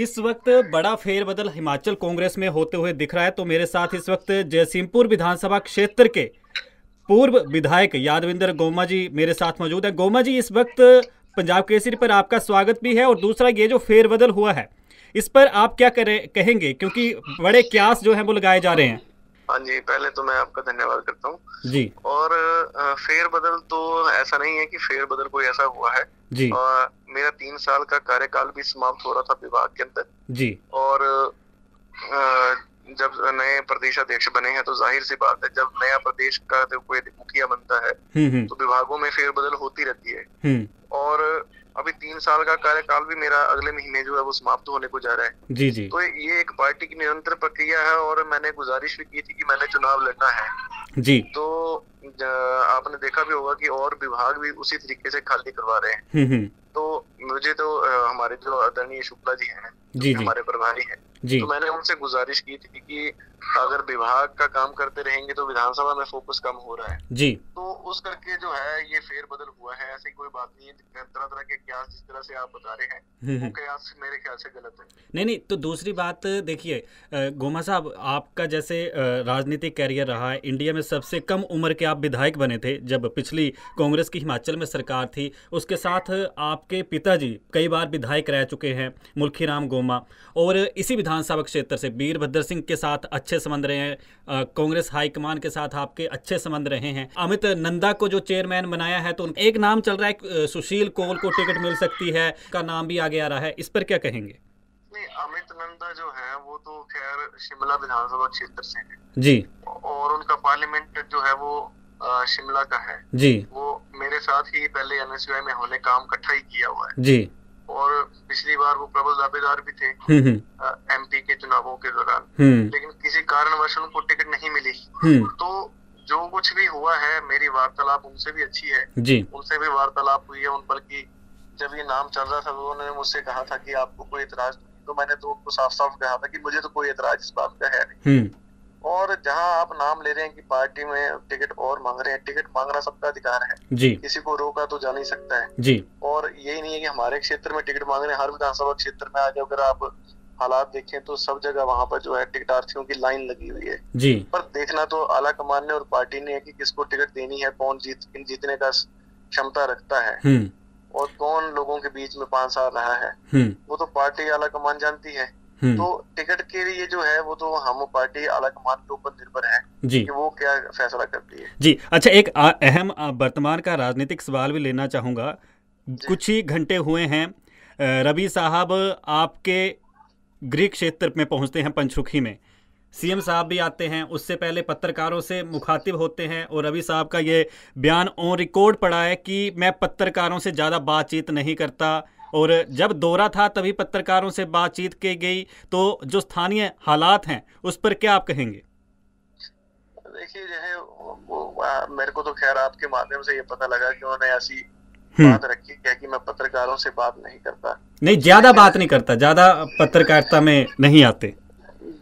इस वक्त बड़ा फेरबदल हिमाचल कांग्रेस में होते हुए दिख रहा है। तो मेरे साथ इस वक्त जयसिंहपुर विधानसभा क्षेत्र के पूर्व विधायक यादविंदर गोमा जी मेरे साथ मौजूद है। गोमा जी इस वक्त पंजाब केसरी पर आपका स्वागत भी है और दूसरा ये जो फेरबदल हुआ है इस पर आप क्या करें कहेंगे? क्योंकि बड़े क्यास जो है वो लगाए जा रहे हैं। हाँ जी पहले तो मैं आपका धन्यवाद करता हूँ। जी। और फेर बदल तो ऐसा नहीं है कि फेर बदल कोई ऐसा हुआ है। जी। और मेरा तीन साल का कार्यकाल भी समाप्त हो रहा था विभाग के अंदर। जी। और आ, जब नए प्रदेश अध्यक्ष बने हैं तो ज़ाहिर सी बात है जब नया प्रदेश का जो कोई मुखिया बनता है हम्म, हम्म। तो विभागों में फेरबदल होती रहती है। हम्म। और अभी तीन साल का कार्यकाल भी मेरा अगले महीने जो है वो समाप्त होने को जा रहा है। जी जी। तो ये एक पार्टी की निरंतर प्रक्रिया है और मैंने गुजारिश भी की थी कि मैंने चुनाव लड़ना है। जी। तो आपने देखा भी होगा कि और विभाग भी उसी तरीके से खाली करवा रहे हैं हम्म, हम्म। तो मुझे तो हमारे जो आदरणीय शुक्ला जी हैं जी जी हमारे प्रभारी हैं। जी। तो मैंने उनसे गुजारिश की थी कि अगर विभाग का काम करते रहेंगे तो विधानसभा में फोकस कम हो रहा है। जी। तो उस करके जो है ये फेर बदल हुआ है ऐसी कोई बात नहीं है। तरह तरह के क्यास जिस तरह से आप बता रहे हैं हम्म, वो हम्म। मेरे ख्याल से गलत है। नहीं नहीं तो दूसरी बात देखिए गोमा साहब आपका जैसे राजनीतिक कैरियर रहा है इंडिया में सबसे कम उम्र के आप विधायक बने थे जब पिछली कांग्रेस की हिमाचल में सरकार थी। उसके साथ आपके पिताजी कई बार विधायक रह चुके हैं मुल्खी राम गोमा और इसी विधानसभा क्षेत्र से वीरभद्र सिंह के साथ अच्छे संबंध रहे हैं। कांग्रेस हाईकमान के साथ आपके अच्छे संबंध रहे हैं। अमित नंदा को जो चेयरमैन बनाया है तो एक नाम चल रहा है सुशील कोल को टिकट मिल सकती है का नाम भी आगे आ रहा है। इस पर क्या कहेंगे? अमित नंदा जो है वो तो खैर शिमला विधानसभा क्षेत्र से है। जी। और उनका पार्लियामेंट जो है वो शिमला का है। जी। वो मेरे साथ ही पहले एनएसयूआई में होने काम इकट्ठा ही किया हुआ है। जी। पिछली बार वो प्रबल दावेदार भी थे हम्म हम्म। एमपी के चुनावों के दौरान। हम्म। लेकिन किसी कारणवश उनको टिकट नहीं मिली। हम्म। तो जो कुछ भी हुआ है मेरी वार्तालाप उनसे भी अच्छी है। जी। उनसे भी वार्तालाप हुई है उन पर की जब ये नाम चल रहा था तो उन्होंने मुझसे कहा था कि आपको कोई एतराज़ नहीं तो मैंने तो उनको साफ़ साफ़ कहा था कि मुझे तो कोई एतराज़ इस बात का है नहीं। हम्म। और जहाँ आप नाम ले रहे हैं कि पार्टी में टिकट और मांग रहे हैं टिकट मांगना सबका अधिकार है। जी। किसी को रोका तो जा नहीं सकता है। जी। और यही नहीं है कि हमारे क्षेत्र में टिकट मांग रहे हैं हर विधानसभा क्षेत्र में आज अगर आप हालात देखें तो सब जगह वहाँ पर जो है टिकटार्थियों की लाइन लगी हुई है। जी। पर देखना तो आला कमान ने और पार्टी ने है कि किसको टिकट देनी है कौन जीत जीतने का क्षमता रखता है। हम्म। और कौन लोगों के बीच में पाँच साल रहा है। हम्म। वो तो पार्टी आला कमान जानती है। हम्म। तो टिकट के लिए जो है वो तो हम पार्टी आला कमान के ऊपर निर्भर है जी। कि वो क्या फैसला करती है। जी। अच्छा एक अहम वर्तमान का राजनीतिक सवाल भी लेना चाहूँगा। कुछ ही घंटे हुए हैं रवि साहब आपके गृह क्षेत्र में पहुँचते हैं पंचरुखी में सीएम साहब भी आते हैं, उससे पहले पत्रकारों से मुखातिब होते हैं और रवि साहब का ये बयान ऑन रिकॉर्ड पड़ा है कि मैं पत्रकारों से ज़्यादा बातचीत नहीं करता और जब दौरा था तभी पत्रकारों से बातचीत की गई तो जो स्थानीय हालात हैं, उस पर क्या आप कहेंगे देखिए, जो है मेरे को तो खैर आपके माध्यम से ये पता लगा कि उन्होंने ऐसी। बात रखी है कि मैं पत्रकारों से बात नहीं करता? नहीं ज़्यादा बात नहीं करता ज़्यादा पत्रकारिता में नहीं आते।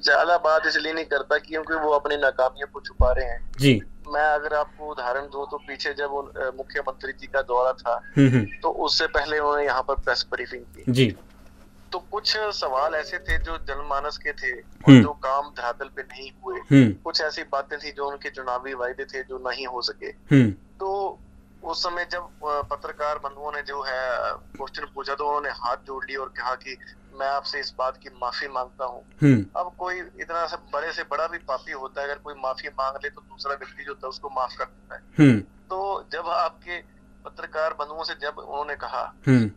ज़्यादा बात इसलिए नहीं करता क्योंकि वो अपनी नाकामियों को छुपा रहे हैं। जी। मैं अगर आपको उदाहरण दूँ तो पीछे जब मुख्यमंत्री जी का दौरा था हम्म हम्म, तो उससे पहले उन्होंने यहाँ पर प्रेस ब्रीफिंग की। जी। तो कुछ सवाल ऐसे थे जो जनमानस के थे हम्म। और जो काम धरातल पे नहीं हुए। हम्म। कुछ ऐसी बातें थी जो उनके चुनावी वायदे थे जो नहीं हो सके। हम्म। तो उस समय जब पत्रकार बंधुओं ने जो है क्वेश्चन पूछा तो उन्होंने हाथ जोड़ लिए और कहा कि मैं आपसे इस बात की माफ़ी माँगता हूँ। हम्म। अब कोई इतना सा बड़े से बड़ा भी पापी होता है अगर कोई माफ़ी मांग ले तो दूसरा व्यक्ति जो होता है उसको माफ़ कर देता है। हम्म। तो जब आपके पत्रकार बंधुओं से जब उन्होंने कहा हम्म।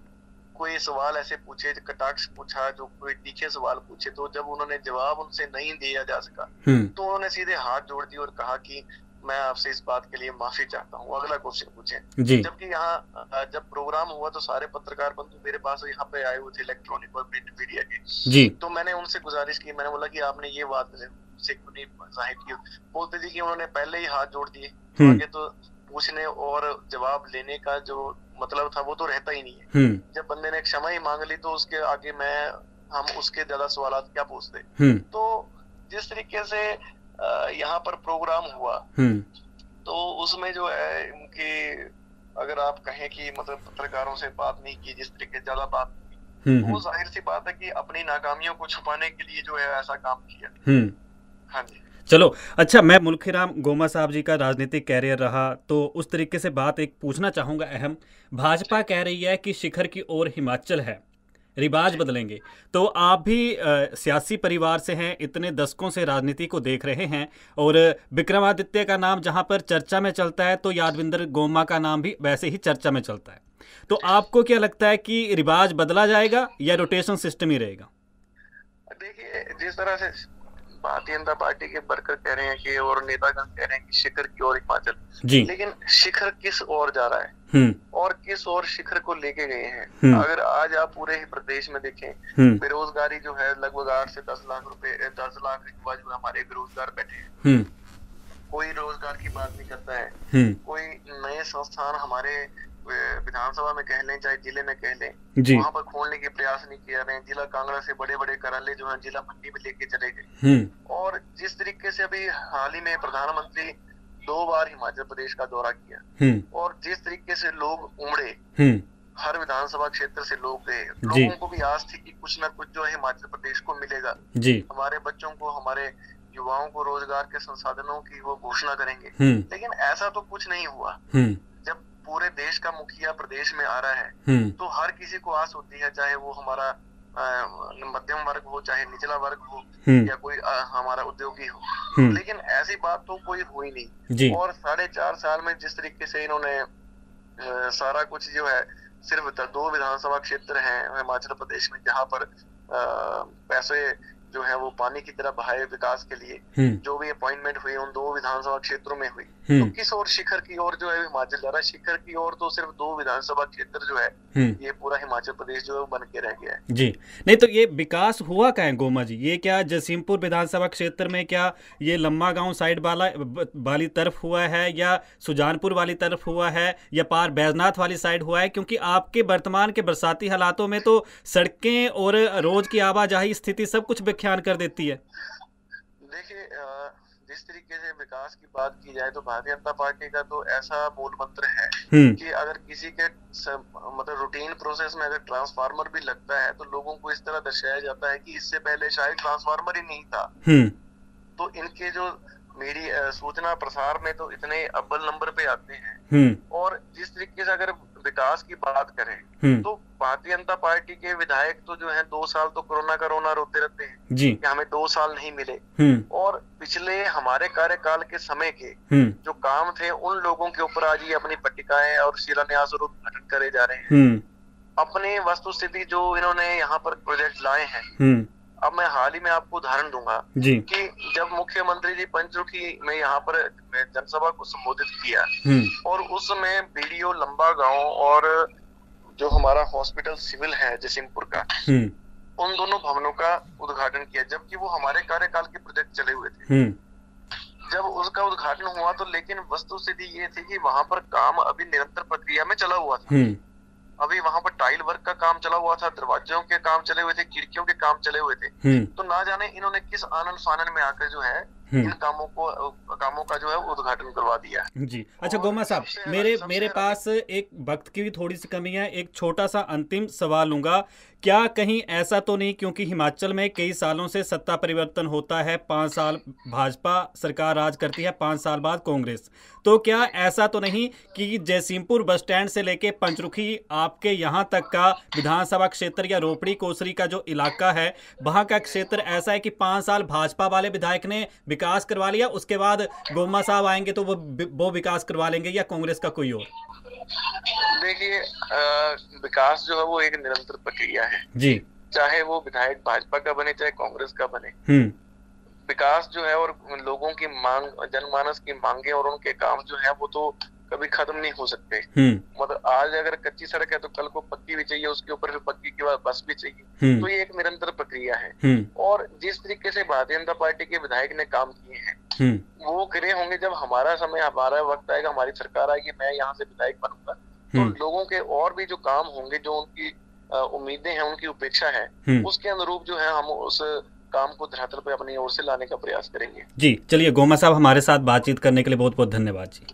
कोई सवाल ऐसे पूछे कटाक्ष पूछा जो कोई तीखे सवाल पूछे तो जब उन्होंने जवाब उनसे नहीं दिया जा सका तो उन्होंने सीधे हाथ जोड़ दिए और कहा कि मैं आपसे इस बात के लिए माफ़ी चाहता हूँ। अगला क्वेश्चन पूछे। जबकि यहाँ जब प्रोग्राम हुआ तो सारे पत्रकार बंधु मेरे पास यहाँ पे आए हुए थे इलेक्ट्रॉनिक और प्रिंट मीडिया के। जी। तो मैंने उनसे गुजारिश की मैंने बोला कि आपने ये बात से क्यों नहीं ज़ाहिर की? बोलते थे कि उन्होंने पहले ही हाथ जोड़ दिए। हम्म। आगे तो पूछने और जवाब लेने का जो मतलब था वो तो रहता ही नहीं है। हम्म। जब बंदे ने क्षमा ही मांग ली तो उसके आगे मैं हम उसके ज़्यादा सवाल क्या पूछते? हम्म। तो जिस तरीके से यहाँ पर प्रोग्राम हुआ। हम्म। तो उसमें जो है उनकी अगर आप कहें कि मतलब पत्रकारों से बात नहीं की जिस तरीके से ज़्यादा बात वो ज़ाहिर सी बात है कि अपनी नाकामियों को छुपाने के लिए जो है ऐसा काम किया। हाँ जी। चलो अच्छा मैं मुल्खीराम गोमा साहब जी का राजनीतिक कैरियर रहा तो उस तरीके से बात एक पूछना चाहूँगा अहम। भाजपा कह रही है कि शिखर की ओर हिमाचल है। रिवाज बदलेंगे। तो आप भी आ, सियासी परिवार से हैं इतने दशकों से राजनीति को देख रहे हैं और विक्रमादित्य का नाम जहाँ पर चर्चा में चलता है तो यादविंदर गोमा का नाम भी वैसे ही चर्चा में चलता है। तो आपको क्या लगता है कि रिवाज बदला जाएगा या रोटेशन सिस्टम ही रहेगा? देखिए जिस तरह से भारतीय जनता पार्टी के वर्कर कह रहे हैं कि और नेतागण कह रहे हैं कि शिखर की ओर हिमाचल। जी। लेकिन शिखर किस ओर जा रहा है? हम्म। और किस और शिखर को लेके गए हैं। हम्म। अगर आज आप पूरे ही प्रदेश में देखें हम्म। बेरोजगारी जो है लगभग आठ से दस लाख रुपए दस लाख युवा जो हमारे बेरोजगार बैठे हैं। कोई रोज़गार की बात नहीं करता है। कोई नए संस्थान हमारे विधानसभा में कह लें चाहे ज़िले में कह लें वहाँ पर खोलने के प्रयास नहीं किया रहे जिला कांगड़ा से बड़े बड़े कराले जो है जिला मंडी में लेके चले गए। हम्म। और जिस तरीके से अभी हाल ही में प्रधानमंत्री दो बार हिमाचल प्रदेश का दौरा किया। हम्म। और जिस तरीके से लोग उमड़े हम्म। हर विधानसभा क्षेत्र से लोग गए। लोगों को भी आस थी कि कुछ ना कुछ जो है हिमाचल प्रदेश को मिलेगा। जी। हमारे बच्चों को हमारे युवाओं को रोज़गार के संसाधनों की वो घोषणा करेंगे। लेकिन ऐसा तो कुछ नहीं हुआ। जब पूरे देश का मुखिया प्रदेश में आ रहा है हम्म। तो हर किसी को आस होती है चाहे वो हमारा मध्यम वर्ग हो चाहे निचला वर्ग हो हम्म। या कोई आ, हमारा उद्योगी हो हम्म। लेकिन ऐसी बात तो कोई हुई नहीं और साढ़े चार साल में जिस तरीके से इन्होंने सारा कुछ जो है सिर्फ़ दो विधानसभा क्षेत्र हैं हिमाचल प्रदेश में जहाँ पर पैसे जो है वो पानी की तरह बहाये विकास के लिए हम्म। जो भी अपॉइंटमेंट हुई उन दो विधानसभा क्षेत्रों में हुई। तो किस और शिखर की ओर जो है हिमाचल जा रहा है शिखर की ओर तो सिर्फ़ दो विधानसभा क्षेत्र जो है। ये पूरा हिमाचल प्रदेश जो है बन के रह गया है। जी। नहीं तो ये विकास हुआ क्या है गोमा जी? ये क्या जसीमपुर विधानसभा क्षेत्र में क्या ये लंबा गाँव साइड वाला वाली तरफ़ हुआ है या सुजानपुर वाली तरफ़ हुआ है या पार बैजनाथ वाली साइड हुआ है? क्योंकि आपके वर्तमान के बरसाती हालातों में तो सड़कें और रोज की आवाजाही स्थिति सब कुछ व्याख्यान कर देती है। देखिए जिस तरीके से विकास की बात की जाए तो भारतीय जनता पार्टी का तो ऐसा मूल मंत्र है हम्म। कि अगर किसी के मतलब रूटीन प्रोसेस में अगर ट्रांसफार्मर भी लगता है तो लोगों को इस तरह दर्शाया जाता है कि इससे पहले शायद ट्रांसफार्मर ही नहीं था हम्म। तो इनके जो मेरी सूचना प्रसार में तो इतने अव्वल नंबर पे आते हैं हम्म। और जिस तरीके से अगर विकास की बात करें। तो भारतीय जनता पार्टी के विधायक तो जो है दो साल तो कोरोना कोरोना रोते रहते हैं जी। कि हमें दो साल नहीं मिले। हम्म। और पिछले हमारे कार्यकाल के समय के जो काम थे उन लोगों के ऊपर आज ये अपनी पट्टिकाएँ और शिलान्यास और उद्घाटन करे जा रहे हैं। अपने वस्तु स्थिति जो इन्होंने यहाँ पर प्रोजेक्ट लाए हैं अब मैं हाल ही में आपको उदाहरण दूँगा जी। कि जब मुख्यमंत्री जी पंचरुखी में यहाँ पर जनसभा को संबोधित किया हम्म। और उसमें बीडीओ लंबा गाँव और जो हमारा हॉस्पिटल सिविल है जसीमपुर का हम्म। उन दोनों भवनों का उद्घाटन किया जबकि वो हमारे कार्यकाल के प्रोजेक्ट चले हुए थे हम्म। जब उसका उद्घाटन हुआ तो लेकिन वस्तु स्थिति ये थी कि वहाँ पर काम अभी निरंतर प्रक्रिया में चला हुआ था अभी वहाँ पर टाइल वर्क का काम चला हुआ था दरवाजों के काम चले हुए थे खिड़कियों के काम चले हुए थे हम्म। तो ना जाने इन्होंने किस आनंद फानन में आकर जो है हम्म। इन कामों को कामों का जो है उद्घाटन करवा दिया। जी। अच्छा गोमा साहब मेरे मेरे पास एक वक्त की भी थोड़ी सी कमी है एक छोटा सा अंतिम सवाल लूँगा। क्या कहीं ऐसा तो नहीं क्योंकि हिमाचल में कई सालों से सत्ता परिवर्तन होता है पाँच साल भाजपा सरकार राज करती है पाँच साल बाद कांग्रेस। तो क्या ऐसा तो नहीं कि जयसिंहपुर बस स्टैंड से लेके पंचरुखी आपके यहाँ तक का विधानसभा क्षेत्र या रोपड़ी कोसरी का जो इलाका है वहाँ का क्षेत्र ऐसा है कि पाँच साल भाजपा वाले विधायक ने विकास करवा लिया उसके बाद गोमा साहब आएँगे तो वो वो विकास करवा लेंगे या कांग्रेस का कोई और? देखिए विकास जो है वो एक निरंतर प्रक्रिया है। जी। चाहे वो विधायक भाजपा का बने चाहे कांग्रेस का बने। हम्म। विकास जो है और लोगों की मांग जनमानस की मांगे और उनके काम जो है वो तो कभी खत्म नहीं हो सकते हम्म। मतलब आज अगर कच्ची सड़क है तो कल को पक्की भी चाहिए उसके ऊपर फिर पक्की के बाद बस भी चाहिए हम्म। तो ये एक निरंतर प्रक्रिया है और जिस तरीके से भारतीय जनता पार्टी के विधायक ने काम किए हैं वो करे होंगे जब हमारा समय हमारा वक्त आएगा हमारी सरकार आएगी मैं यहाँ से विधायक बनूँगा तो हम्म। लोगों के और भी जो काम होंगे जो उनकी उम्मीदें हैं उनकी उपेक्षा है हम्म। उसके अनुरूप जो है हम उस काम को धरातल पर अपनी ओर से लाने का प्रयास करेंगे जी चलिए गोमा साहब हमारे साथ बातचीत करने के लिए बहुत बहुत धन्यवाद जी